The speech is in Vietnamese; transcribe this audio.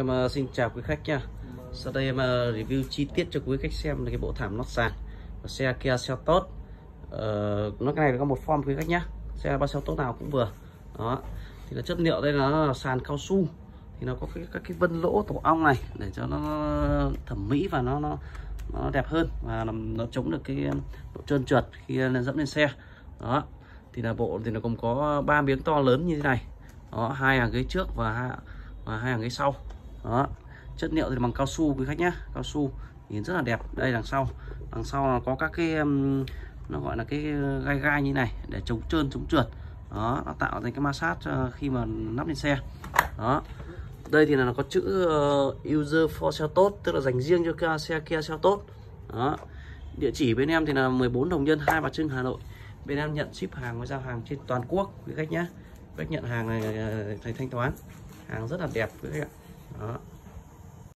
Em ờ, xin chào quý khách nha. Sau đây em ờ, review chi tiết cho quý khách xem là cái bộ thảm lót sàn của xe Kia Seltos. Ờ, Nó cái này có một form quý khách nhá. Xe ba tốt nào cũng vừa. Đó. Thì là chất liệu đây là sàn cao su. Thì nó có cái, các cái vân lỗ tổ ong này Để cho nó thẩm mỹ và nó nó nó đẹp hơn và làm nó chống được cái độ trơn trượt khi dẫm lên xe. Đó. Thì là bộ thì nó cũng có ba miếng to lớn như thế này. Đó hai hàng ghế trước và hai, và hai hàng ghế sau đó. Chất liệu thì bằng cao su quý khách nhé cao su. Nhìn rất là đẹp. Đây, đằng sau. Đằng sau là có các cái nó gọi là cái ờ, gai gai như này để chống trơn, chống trượt. Đó, nó tạo thành cái massage ờ, khi mà nắp lên xe. Đó. Đây thì là nó có chữ ờ, user for xe tốt, tức là dành riêng cho xe kia xe tốt. Đó. Địa chỉ bên em thì là 14 đồng nhân hai bà trưng, hà nội. Bên em nhận ship hàng và giao hàng trên toàn quốc quý khách nhé cách nhận hàng này thầy thanh toán. Hàng rất là đẹp quý khách ạ đó